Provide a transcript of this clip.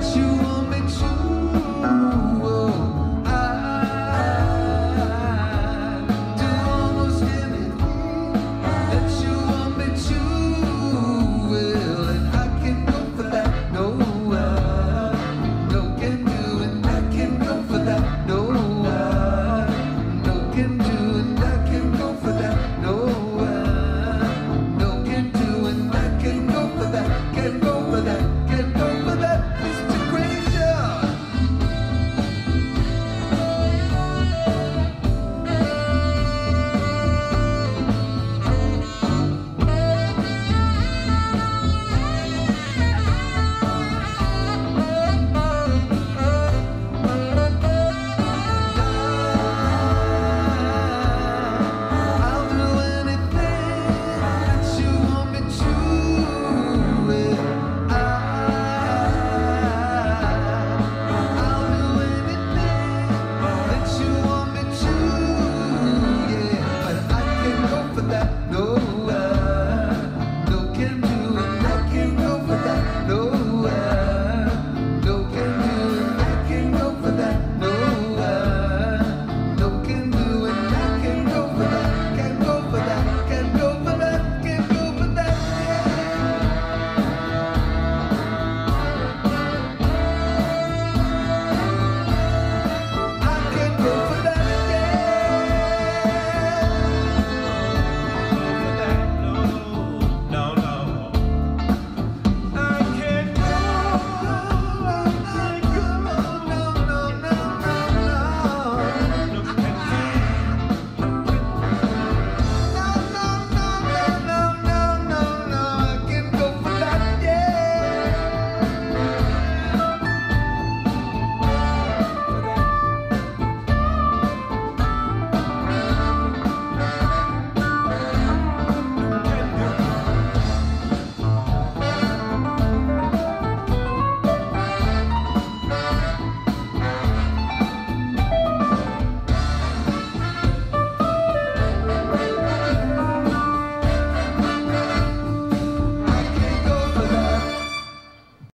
you